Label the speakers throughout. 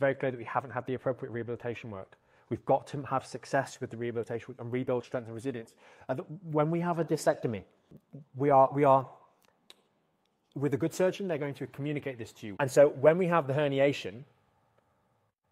Speaker 1: very clear that we haven't had the appropriate rehabilitation work. We've got to have success with the rehabilitation and rebuild strength and resilience. And when we have a discectomy, we are, we are, with a good surgeon, they're going to communicate this to you. And so when we have the herniation,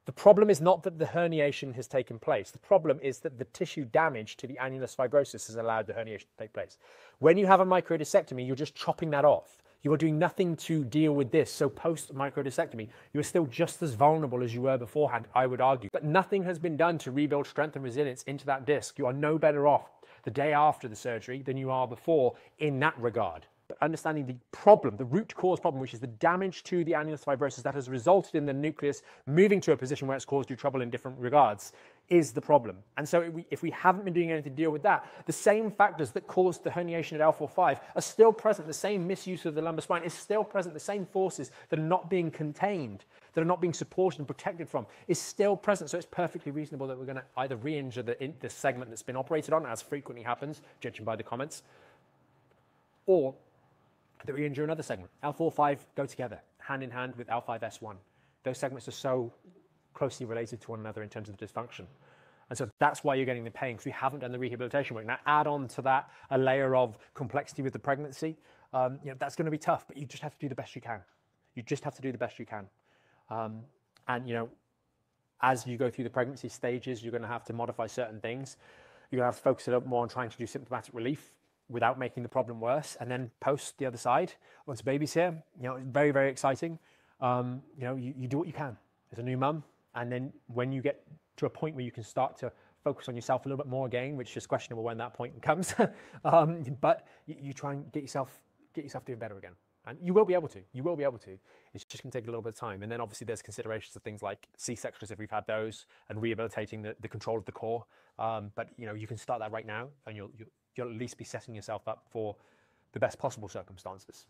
Speaker 1: the problem is not that the herniation has taken place. The problem is that the tissue damage to the annulus fibrosus has allowed the herniation to take place. When you have a microdiscectomy, you're just chopping that off. You are doing nothing to deal with this. So post microdiscectomy, you are still just as vulnerable as you were beforehand, I would argue. But nothing has been done to rebuild strength and resilience into that disc. You are no better off the day after the surgery than you are before in that regard. But understanding the problem, the root cause problem, which is the damage to the annulus fibrosus that has resulted in the nucleus moving to a position where it's caused you trouble in different regards, is the problem. And so if we, if we haven't been doing anything to deal with that, the same factors that caused the herniation at L4-5 are still present. The same misuse of the lumbar spine is still present. The same forces that are not being contained, that are not being supported and protected from, is still present. So it's perfectly reasonable that we're going to either re-injure the, the segment that's been operated on, as frequently happens, judging by the comments, or that we injure another segment. L4-5 go together, hand in hand with L5-S1. Those segments are so closely related to one another in terms of the dysfunction. And so that's why you're getting the pain because we haven't done the rehabilitation work. Now, add on to that a layer of complexity with the pregnancy. Um, you know, that's going to be tough, but you just have to do the best you can. You just have to do the best you can. Um, and, you know, as you go through the pregnancy stages, you're going to have to modify certain things. You're going to have to focus it little more on trying to do symptomatic relief without making the problem worse. And then post the other side, once the baby's here, you know, it's very, very exciting. Um, you know, you, you do what you can as a new mum. And then when you get to a point where you can start to focus on yourself a little bit more again, which is questionable when that point comes, um, but you, you, try and get yourself get yourself doing better again. And you will be able to. You will be able to. It's just going to take a little bit of time. And then obviously there's considerations of things like C-sections if we've had those, and rehabilitating the, the control of the core. Um, but you know you can start that right now, and you'll, you'll you'll at least be setting yourself up for the best possible circumstances.